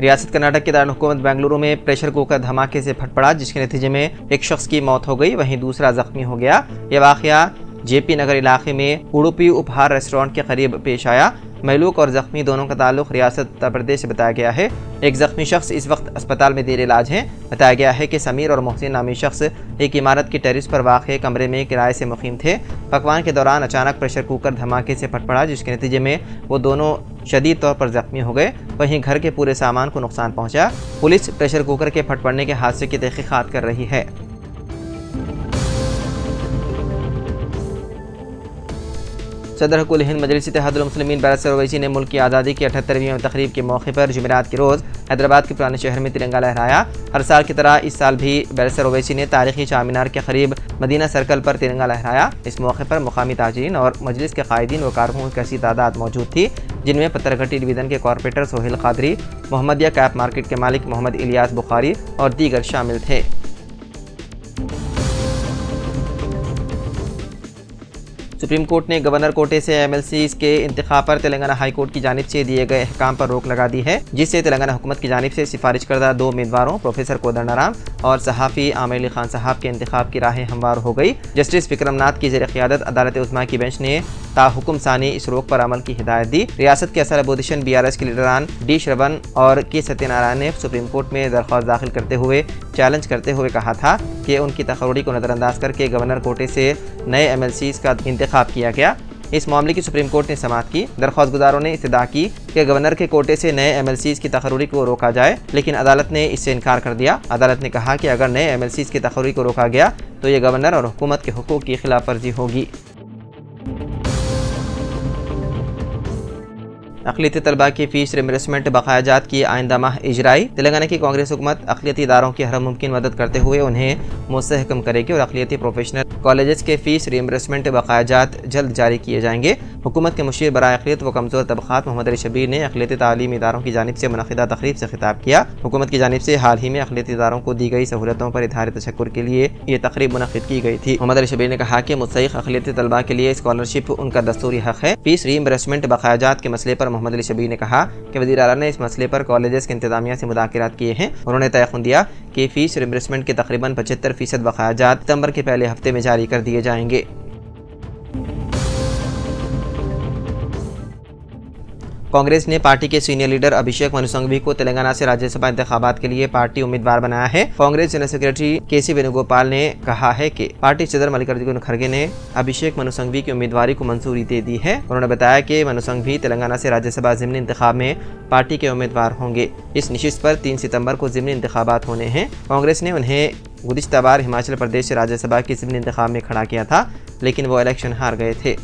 रियासत कर्नाटक के दारकूमत बेंगलुरु में प्रेशर कुकर धमाके से फट पड़ा जिसके नतीजे में एक शख्स की मौत हो गई, वहीं दूसरा जख्मी हो गया। यह वाक़ जेपी नगर इलाके में उड़ुपी उपहार रेस्टोरेंट के करीब पेश आया। महलूक और जख्मी दोनों का ताल्लुक रियासत उत्तर प्रदेश से बताया गया है। एक जख्मी शख्स इस वक्त अस्पताल में देर इलाज है। बताया गया है कि समीर और मोहसिन नामी शख्स एक इमारत की टेरिस पर वाक़ कमरे में किराए से मुकीम थे। पकवान के दौरान अचानक प्रेशर कुकर धमाके से फट पड़ा जिसके नतीजे में वो दोनों शदीद तौर पर जख्मी हो गए। वहीं घर के पूरे सामान को नुकसान पहुँचा। पुलिस प्रेशर कुकर के फट पड़ने के हादसे की तहकीक़ात कर रही है। सदर कुल हिंद मजलिस तहदमसलमिन बैरसर ओवैसी ने मुल्क की आज़ादी की अठहत्तरवीं तकरीब के मौके पर जुमेरात के रोज़ हैदराबाद के पुराने शहर में तिरंगा लहराया। हर साल की तरह इस साल भी बैरसर ओवैसी ने तारीखी चामीनार के करीब मदीना सर्कल पर तिरंगा लहराया। इस मौके पर मुकामी ताजीन और मजलिस के कायदीन व कारकुन की ऐसी तादाद मौजूद थी, जिनमें पत्थरघट्टी डिवीज़न के corporator Sohail Qadri Mohammadia cap market के मालिक मोहम्मद इलियास बुखारी और दीगर शामिल थे। सुप्रीम कोर्ट ने गवर्नर कोटे से एमएलसी के इंतखाब पर तेलंगाना हाई कोर्ट की जानब से दिए गए अहकाम पर रोक लगा दी है, जिससे तेलंगाना हुकूमत की जानब से सिफारिश करदा दो उम्मीदवारों, प्रोफेसर कोदंडाराम और सहाफ़ी आमिर अली खान साहब के इंतखाब की राहें हमवार हो गई। जस्टिस विक्रमनाथ की जेर क्यादत अदालत उस्मा की बेंच ने ताहुकुम सानी इस रोक पर अमल की हिदायत दी। रियासत के असर अपोजिशन बी आर एस के लीडरान डी श्रवण और के सत्यनारायण ने सुप्रीम कोर्ट में दरख्वास्त दाखिल करते हुए चैलेंज करते हुए कहा था कि उनकी तकरूरी को नज़रअंदाज करके गवर्नर कोटे से नए एम का इंतखब किया गया। इस मामले की सुप्रीम कोर्ट ने समात की। दरख्वास्त गुजारों ने इस्तः की कि गवर्नर के कोटे से नए एम की तकरूरी को रोका जाए, लेकिन अदालत ने इससे इनकार कर दिया। अदालत ने कहा कि अगर नए एम की तकरूरी को रोका गया तो ये गवर्नर और हुकूमत के हकूक़ की खिलाफ वर्जी होगी। अखिलती तलबा की फ़ीस रिमबर्समेंट बकायाजात की आइंदा माह इजराई। तेलंगाना की कांग्रेस हुकूमत अखिलती इदारों की हर मुमकिन मदद करते हुए उन्हें मुस्तहकम करेगी और अखिलती प्रोफेशनल कॉलेज के फ़ीस रिमबर्समेंट बकायाजात जल्द जारी किए जाएँगे। हुकूमत के मुशीर बर अखिलत व कमज़ोर तबक़ात मोहम्मद अली शबीर ने अखिलती तालीमी इदारों की जानब से मनदा तकरीब से खिताब किया। हुकूमत की जानब से हाल ही में अखिलती इदारों को दी गई सहूलतों पर इधार तशक्र के लिए ये तकरीब मुनद की गई थी। मोहम्मद अली शबीर ने कहा कि मुस्तक अखिलती तलबा के लिए स्कॉलरशिप उनका दस्तूरी हक है। फ़ीस रिमबर्समेंट बकायाजात के मसले पर मोहम्मद अली शबी ने कहा कि वजी अला ने इस मसले पर कॉलेज के इंतजामिया से मुदात किए हैं। उन्होंने तयन दिया कि फ़ीस रिम्बर्समेंट के तकरीबन पचहत्तर फ़ीसद बकायाजात सितंबर के पहले हफ़्ते में जारी कर दिए जाएँगे। कांग्रेस ने पार्टी के सीनियर लीडर अभिषेक मनु संघवी को तेलंगाना से राज्यसभा इंतबात के लिए पार्टी उम्मीदवार बनाया है। कांग्रेस जनरल सेक्रेटरी के सी वेणुगोपाल ने कहा है कि पार्टी सदर मल्लिकार्जुन खड़गे ने अभिषेक मनु संघवी की उम्मीदवारी को मंजूरी दे दी है। उन्होंने बताया कि मनु संघवी तेलंगाना से राज्यसभा जिमनी इंतबाब में पार्टी के उम्मीदवार होंगे। इस नशिस्त पर तीन सितंबर को जिमनी इंतबात होने हैं। कांग्रेस ने उन्हें गुजशत बार हिमाचल प्रदेश राज्यसभा की जिमनी इंतबाब में खड़ा किया था, लेकिन वो इलेक्शन हार गए थे।